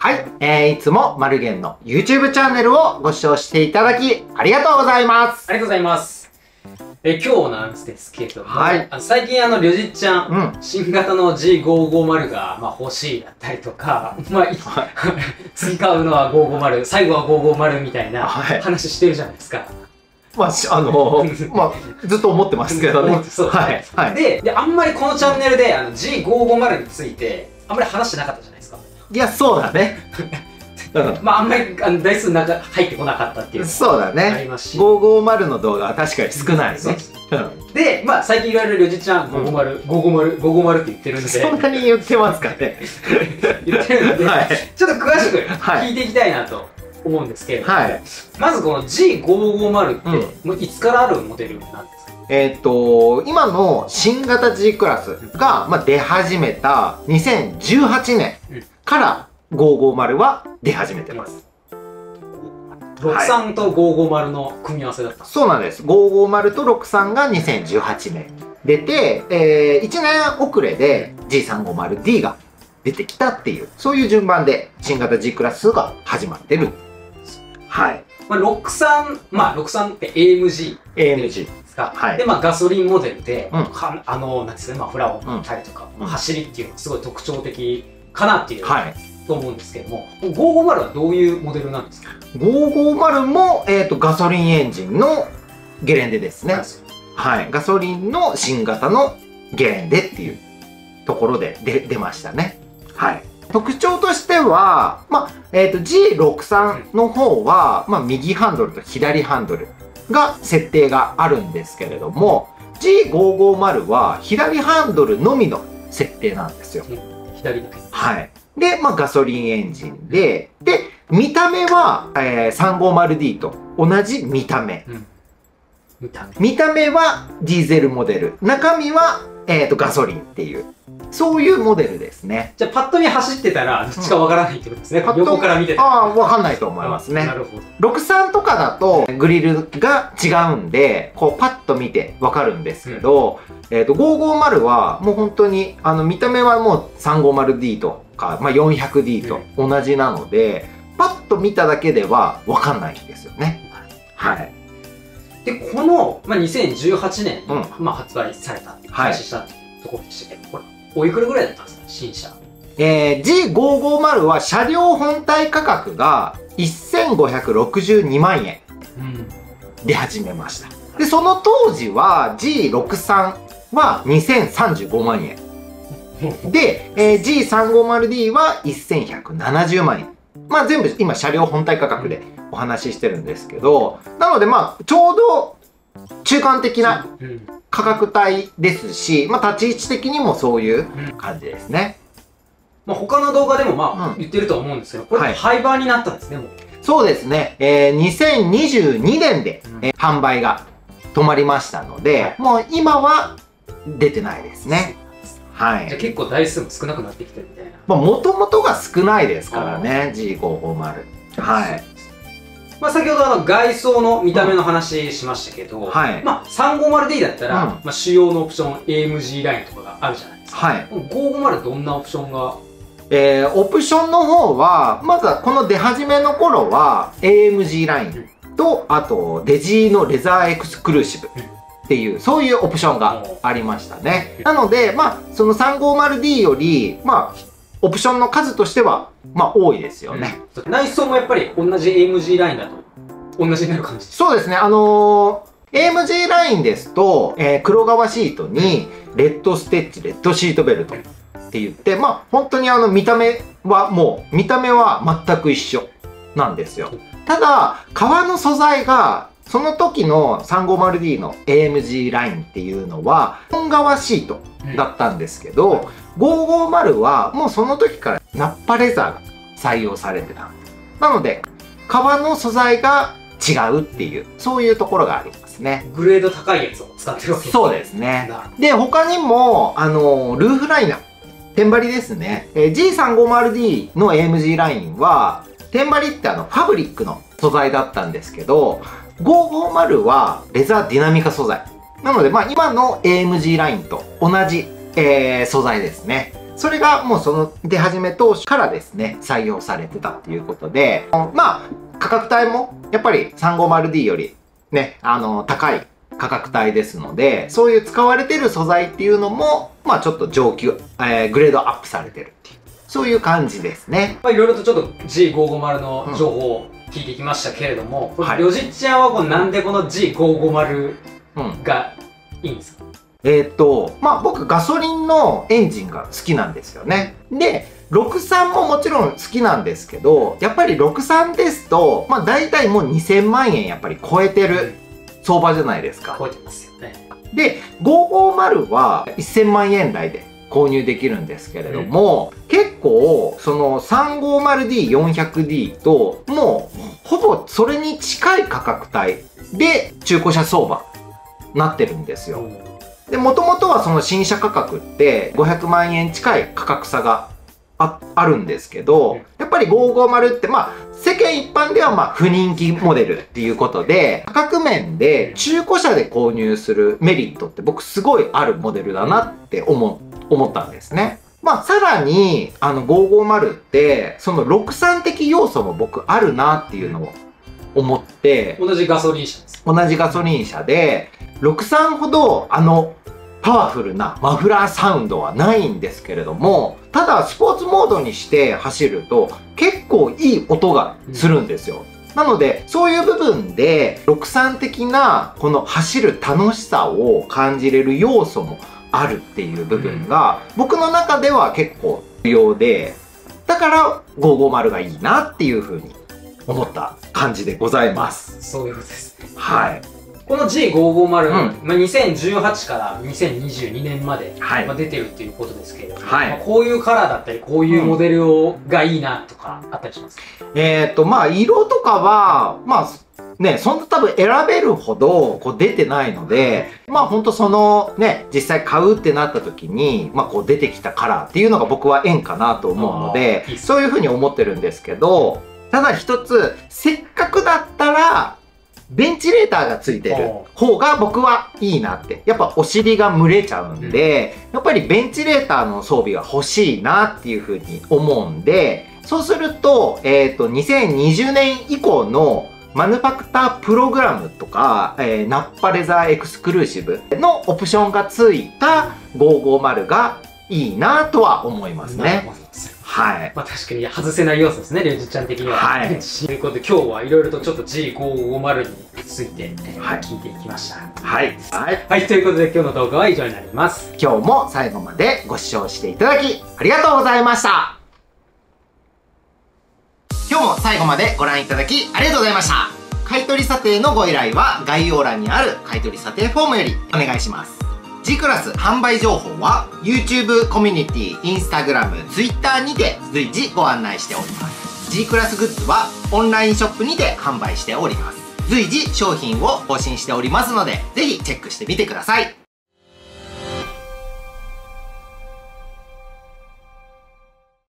はい、えー、いつもマルゲンの YouTube チャンネルをご視聴していただき、ありがとうございます。ありがとうございます。え、今日なんですけども、はい、最近あの、りょじっちゃん、うん、新型の G550 が、まあ、欲しいだったりとか、まあ、次買 うのは550、最後は550みたいな話してるじゃないですか。まあ、あの まあ、ずっと思ってますけどね。そうはい。はい、でで、あんまりこのチャンネルであの G550 について、あんまり話してなかったじゃないですか。いや、そうだね。うん、まああんまりあの台数中入ってこなかったっていうそうだね。ありますし。550の動画は確かに少ないね、うん、でまあ最近いろいろりょじちゃん550、550、550って言ってるんで。そんなに言ってますかね。言ってるんで、はい、ちょっと詳しく聞いていきたいなと思うんですけれども、はい、まずこの G550 って、もういつからあるモデルなんですか？えっ、と、今の新型 G クラスが、まあ、出始めた2018年から550は出始めてます。63と550の組み合わせだった、はい、そうなんです。550と63が2018年出て、えー、1年遅れで G350D が出てきたっていう、そういう順番で新型 G クラスが始まってる。はい。まあ、63、まあ、63って AMG。AMG。か、はい、で、まあ、ガソリンモデルで、うん、あの、なんですかね、まあ、フラを持ったりとか、うん、走りっていうのがすごい特徴的かなっていう、はい、と思うんですけども、550はどういうモデルなんですか ?550 も、えっ、ー、と、ガソリンエンジンのゲレンデですね。はい。ガソリンの新型のゲレンデっていうところで出出ましたね。はい。特徴としては、まあ、えっ、ー、と、G63 の方は、まあ、右ハンドルと左ハンドルが設定があるんですけれども、G550 は左ハンドルのみの設定なんですよ。左はい。で、まあ、ガソリンエンジンで、で、見た目は、えー、350D と同じ見た目。うん、見た目。見た目はディーゼルモデル。中身は、えっ、ー、と、ガソリンっていう。そういうモデルですね。じゃあ、パッと見走ってたら、どっちかわからないってことですね。うん、横から見てたああ、わかんないと思いますね。なるほど。63とかだと、グリルが違うんで、こう、パッと見てわかるんですけど、うん、えっ、と、550は、もう本当に、あの、見た目はもう 350D とか、まあ、400D と同じなので、うん、パッと見ただけではわかんないんですよね。はい。で、この、まあ、2018年に、うん、まあ、発売された、開始したっていうところでしたけ？ど、これ、おいくらぐらいだったんですか？新車。えー、G550 は車両本体価格が1562万円で始めました。で、その当時は G63 は2035万円。で、えー、G350D は1170万円。まあ全部今車両本体価格でお話ししてるんですけど、なのでまあちょうど中間的な価格帯ですし、まあ、立ち位置的にもそういう感じですね。まあ、他の動画でもまあ、言ってると思うんですけど、これ、廃盤になったんですね、もう。そうですね。えー、2022年で、うん、えー、販売が止まりましたので、はい、もう今は出てないですね。はい。じゃ結構台数も少なくなってきてるみたいな。まあ、もともとが少ないですからね、G550。はい。まあ、先ほどあの外装の見た目の話しましたけど、はい、まあ、350D だったら、うん、まあ、主要のオプション AMG ラインとかがあるじゃないですか。はい。550どんなオプションが？えー、オプションの方は、まずはこの出始めの頃は AMG ラインと、あとデジーのレザーエクスクルーシブ。っていう、そういうオプションがありましたね。なので、まあ、その 350D より、まあ、オプションの数としては、まあ、多いですよね。うん、内装もやっぱり同じ AMG ラインだと、同じになる感じそうですね。あのー、AMG ラインですと、えー、黒革シートに、レッドステッチ、レッドシートベルトって言って、まあ、本当にあの、見た目はもう、見た目は全く一緒なんですよ。ただ、革の素材が、その時の 350D の AMG ラインっていうのは、本革シートだったんですけど、550はもうその時からナッパレザーが採用されてた。なので、革の素材が違うっていう、そういうところがありますね。グレード高いやつを使ってるわけですね。そうですね。で、他にも、あの、ルーフライナー、天張りですね。えー、G350D の AMG ラインは、天張りってあの、ファブリックの素材だったんですけど、550はレザーディナミカ素材。なので、まあ今の AMG ラインと同じえー、素材ですね。それがもうその出始め当初からですね、採用されてたっていうことで、まあ、価格帯もやっぱり 350D よりね、あの、高い価格帯ですので、そういう使われてる素材っていうのも、まあちょっと上級、えー、グレードアップされてるっていう、そういう感じですね。まあいろいろとちょっと G550 の情報を聞いてきましたけれども、うん、はい、ロジちゃんはこなんでこの G550 がいいんですか、うん、えっ、と、まあ僕ガソリンのエンジンが好きなんですよね。で、63ももちろん好きなんですけど、やっぱり63ですと、まあ大体もう2000万円やっぱり超えてる相場じゃないですか。超えてますよね。で、550は1000万円台で購入できるんですけれども、うん、結構、その 350D400D と、もう、ほぼそれに近い価格帯で中古車相場なってるんですよ。で、もともとはその新車価格って500万円近い価格差がああるんですけど、やっぱり550って、まあ、世間一般ではまあ不人気モデルっていうことで、価格面で中古車で購入するメリットって僕すごいあるモデルだなって思思ったんですね。まあ、さらに、あの、550って、その63的要素も僕あるなっていうのを思って、同じガソリン車です。同じガソリン車で、63ほど、あの、パワフルなマフラーサウンドはないんですけれども、ただスポーツモードにして走ると結構いい音がするんですよ。うん、なので、そういう部分で、63的なこの走る楽しさを感じれる要素もあるっていう部分が、僕の中では結構重要で、だから550がいいなっていうふうに思った感じでございます。そういうことです。はい。この G550、うん、まあ、2018から2022年まで、はい、まあ、出てるっていうことですけれども、はい、まあ、こういうカラーだったり、こういうモデルを、がいいなとかあったりしますか、えっ、と、まあ、色とかは、まあ、ね、そんな多分選べるほどこう出てないので、まあ本当そのね、実際買うってなった時に、まあこう出てきたカラーっていうのが僕は縁かなと思うので、そういうふうに思ってるんですけど、ただ一つ、せっかくだったら、ベンチレーターがついてる方が僕はいいなって。やっぱお尻が蒸れちゃうんで、やっぱりベンチレーターの装備が欲しいなっていうふうに思うんで、そうすると、えっ、ー、と、2020年以降のマヌファクタープログラムとか、えー、ナッパレザーエクスクルーシブのオプションがついた550がいいなとは思いますね。はい。まあ確かに外せない要素ですね、リュウジちゃん的には。はい。ということで今日はいろいろとちょっと G550 について、はい、聞いていきました。はい。はい。はい、ということで今日の動画は以上になります。今日も最後までご視聴していただきありがとうございました。も最後までご覧いただきありがとうございました。買取査定のご依頼は概要欄にある買取査定フォームよりお願いします。G クラス販売情報は YouTube コミュニティ、Instagram、Twitter にて随時ご案内しております。G クラスグッズはオンラインショップにて販売しております。随時商品を更新しておりますので、ぜひチェックしてみてください。